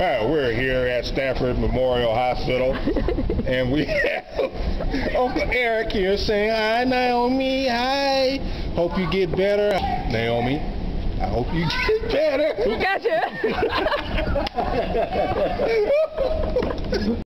We're here at Stanford Memorial Hospital, and we have Uncle Eric here saying, Hi, Naomi. Hi. Hope you get better. Naomi, I hope you get better. Gotcha.